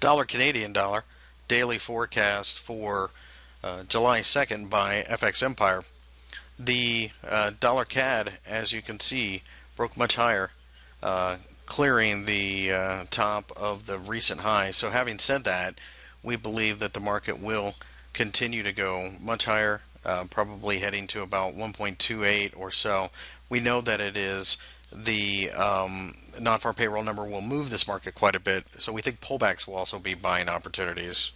Canadian dollar daily forecast for uh, July 2nd by FX Empire. The uh, dollar CAD, as you can see, broke much higher, uh, clearing the uh, top of the recent high. So, having said that, we believe that the market will continue to go much higher, uh, probably heading to about 1.28 or so. We know that it is the um, non-farm payroll number will move this market quite a bit. So we think pullbacks will also be buying opportunities.